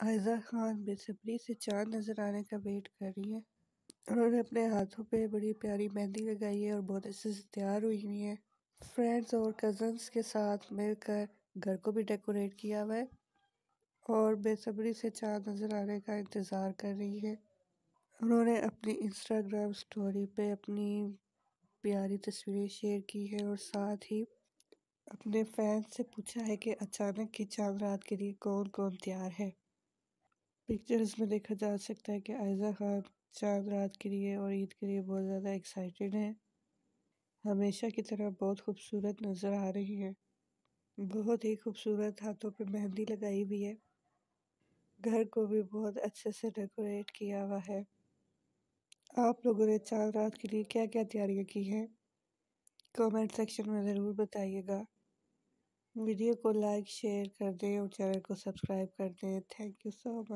आयजा खान बेसब्री से चाँद नज़र आने का वेट कर रही है। उन्होंने अपने हाथों पे बड़ी प्यारी मेहंदी लगाई है और बहुत अच्छे से तैयार हुई हुई है। फ्रेंड्स और कजन्स के साथ मिलकर घर को भी डेकोरेट किया हुआ है और बेसब्री से चाँद नज़र आने का इंतज़ार कर रही है। उन्होंने अपनी इंस्टाग्राम स्टोरी पे अपनी प्यारी तस्वीरें शेयर की है और साथ ही अपने फैंस से पूछा है कि अचानक की चाँद रात के लिए कौन कौन तैयार है। पिक्चर्स में देखा जा सकता है कि आयजा खान चाँद रात के लिए और ईद के लिए बहुत ज़्यादा एक्साइटेड हैं। हमेशा की तरह बहुत खूबसूरत नज़र आ रही है। बहुत ही खूबसूरत हाथों पे मेहंदी लगाई हुई है। घर को भी बहुत अच्छे से डेकोरेट किया हुआ है। आप लोगों ने चाँद रात के लिए क्या क्या तैयारियाँ की हैं? कमेंट सेक्शन में ज़रूर बताइएगा। वीडियो को लाइक शेयर कर दें और चैनल को सब्सक्राइब कर दें। Thank you so much